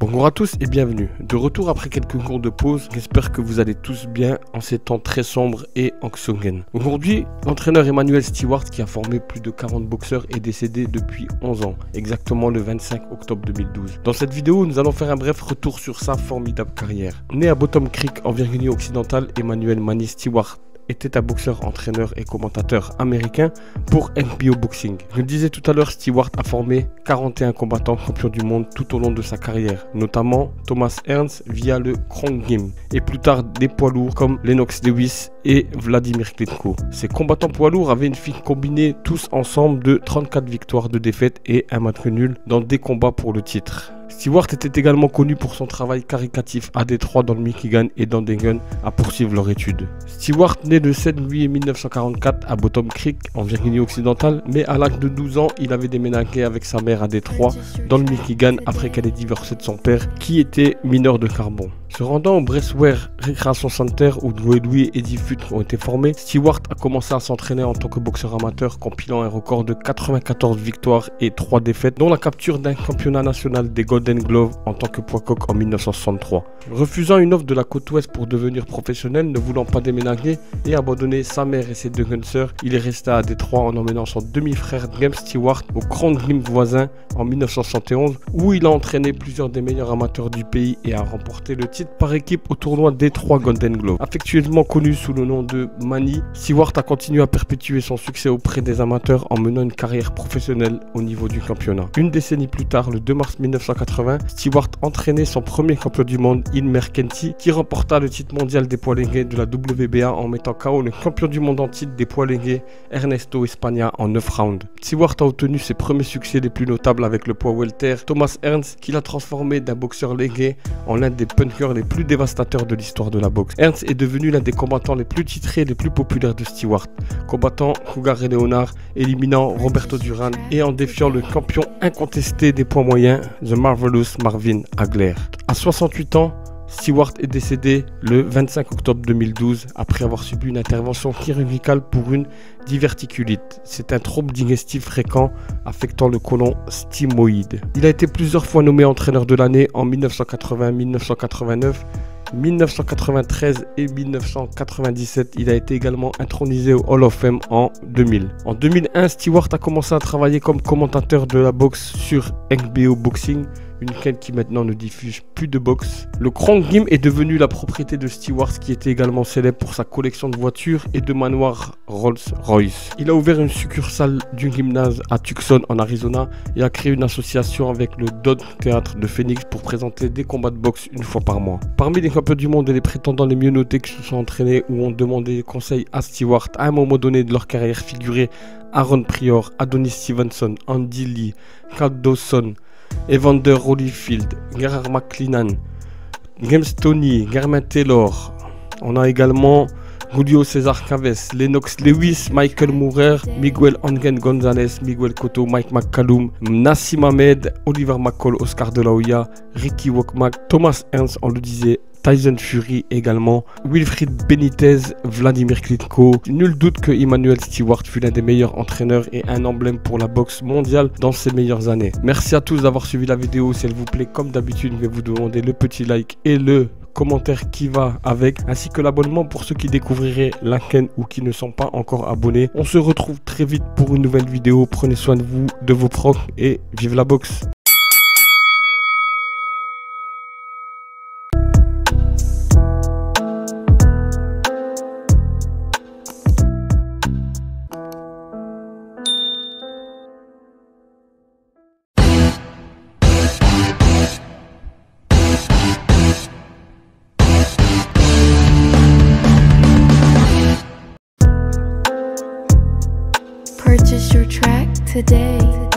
Bonjour à tous et bienvenue. De retour après quelques cours de pause, j'espère que vous allez tous bien en ces temps très sombres et anxiogènes. Aujourd'hui, l'entraîneur Emmanuel Stewart, qui a formé plus de 40 boxeurs, est décédé depuis 11 ans, exactement le 25 octobre 2012. Dans cette vidéo, nous allons faire un bref retour sur sa formidable carrière. Né à Bottom Creek en Virginie occidentale, Emmanuel Manny Stewart était un boxeur, entraîneur et commentateur américain pour NPO Boxing. Je le disais tout à l'heure, Stewart a formé 41 combattants champions du monde tout au long de sa carrière, notamment Thomas Ernst via le Krong Gym et plus tard des poids lourds comme Lennox Lewis et Vladimir Klitschko. Ces combattants poids lourds avaient une fille combinée tous ensemble de 34 victoires, de défaites et un match nul dans des combats pour le titre. Stewart était également connu pour son travail caricatif à Détroit dans le Michigan et dans Dengen à poursuivre leur étude. Stewart naît le 7 juillet 1944 à Bottom Creek en Virginie occidentale, mais à l'âge de 12 ans, il avait déménagé avec sa mère à Détroit dans le Michigan après qu'elle ait divorcé de son père qui était mineur de carbone. Se rendant au Bressware Recreation Center où Dwayne Louis et Eddie Futre ont été formés, Stewart a commencé à s'entraîner en tant que boxeur amateur, compilant un record de 94 victoires et 3 défaites, dont la capture d'un championnat national des Golden Gloves en tant que poids coq en 1963. Refusant une offre de la côte ouest pour devenir professionnel, ne voulant pas déménager et abandonner sa mère et ses deux jeunes sœurs, il est resté à Détroit en emmenant son demi-frère James Stewart au Grand Gym voisin en 1971, où il a entraîné plusieurs des meilleurs amateurs du pays et a remporté le titre par équipe au tournoi Détroit Golden Globe. Affectueusement connu sous le nom de Manny, Stewart a continué à perpétuer son succès auprès des amateurs en menant une carrière professionnelle au niveau du championnat. Une décennie plus tard, le 2 mars 1980, Stewart entraînait son premier champion du monde, Ilmer Kenty, qui remporta le titre mondial des poids légers de la WBA en mettant KO le champion du monde en titre des poids légers, Ernesto Espagna, en 9 rounds. Stewart a obtenu ses premiers succès les plus notables avec le poids welter Thomas Ernst, qui l'a transformé d'un boxeur léger en l'un des les plus dévastateurs de l'histoire de la boxe. Ernst est devenu l'un des combattants les plus titrés et les plus populaires de Stewart, combattant Cougar et Leonard, éliminant Roberto Duran et en défiant le champion incontesté des poids moyens, The Marvelous Marvin Hagler. À 68 ans, Stewart est décédé le 25 octobre 2012 après avoir subi une intervention chirurgicale pour une diverticulite. C'est un trouble digestif fréquent affectant le côlon stymoïde. Il a été plusieurs fois nommé entraîneur de l'année en 1980, 1989 1993 et 1997. Il a été également intronisé au Hall of Fame en 2000. En 2001, Stewart a commencé à travailler comme commentateur de la boxe sur HBO Boxing une chaîne qui maintenant ne diffuse plus de boxe. Le Grand Gym est devenu la propriété de Stewart qui était également célèbre pour sa collection de voitures et de manoirs Rolls-Royce. Il a ouvert une succursale du gymnase à Tucson en Arizona et a créé une association avec le Dodd Théâtre de Phoenix pour présenter des combats de boxe une fois par mois. Parmi les champions du monde et les prétendants les mieux notés qui se sont entraînés ou ont demandé conseil à Stewart à un moment donné de leur carrière figuraient Aaron Prior, Adonis Stevenson, Andy Lee, Cal Dawson, Evander Holyfield, Gerard McLennan, James Tony, Germain Taylor. On a également Julio César Caves, Lennox Lewis, Michael Mourer, Miguel Angel Gonzalez, Miguel Cotto, Mike McCallum, Nassim Ahmed, Oliver McCall, Oscar de la Hoya, Ricky Wokmak, Thomas Ernst, on le disait, Tyson Fury également, Wilfried Benitez, Vladimir Klitschko. Nul doute que Emmanuel Stewart fut l'un des meilleurs entraîneurs et un emblème pour la boxe mondiale dans ses meilleures années. Merci à tous d'avoir suivi la vidéo. Si elle vous plaît, comme d'habitude, je vais vous demander le petit like et le commentaire qui va avec, ainsi que l'abonnement pour ceux qui découvriraient la chaîne ou qui ne sont pas encore abonnés. On se retrouve très vite pour une nouvelle vidéo. Prenez soin de vous, de vos proches et vive la boxe today.